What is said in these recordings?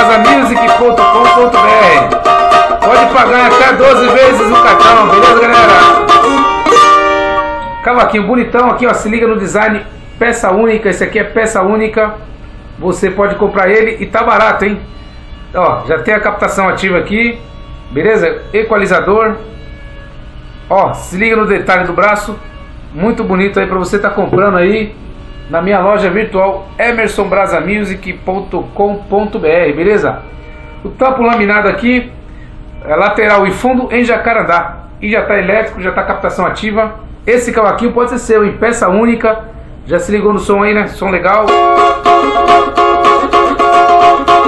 casamusic.com.br Pode pagar até 12 vezes o cartão, beleza, galera? Cavaquinho bonitão aqui, ó. Se liga no design, peça única. Esse aqui é peça única. Você pode comprar ele e tá barato, hein? Ó, já tem a captação ativa aqui, beleza? Equalizador. Ó, se liga no detalhe do braço. Muito bonito aí para você tá comprando aí na minha loja virtual emersonbrasamusic.com.br, beleza? O tampo laminado aqui é lateral e fundo em jacarandá. E já está elétrico, já está captação ativa. Esse cavaquinho pode ser seu em peça única. Já se ligou no som aí, né? Som legal.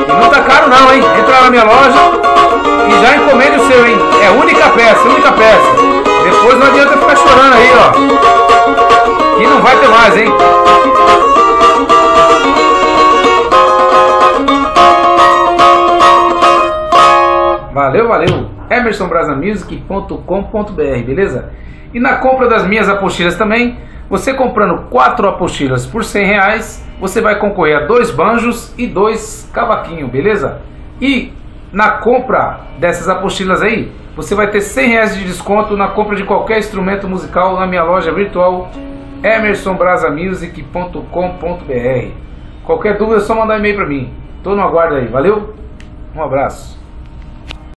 E não tá caro não, hein? Entra lá na minha loja e já encomende o seu, hein? É única peça, única peça. Depois não adianta ficar chorando aí, ó. E não vai ter mais, hein? Valeu, valeu. emersonbrasamusic.com.br, beleza? E na compra das minhas apostilas também, você comprando quatro apostilas por 100 reais, você vai concorrer a dois banjos e dois cavaquinhos, beleza? E na compra dessas apostilas aí, você vai ter 100 reais de desconto na compra de qualquer instrumento musical na minha loja virtual emersonbrasamusic.com.br. Qualquer dúvida é só mandar e-mail para mim. Tô no aguardo aí, valeu? Um abraço.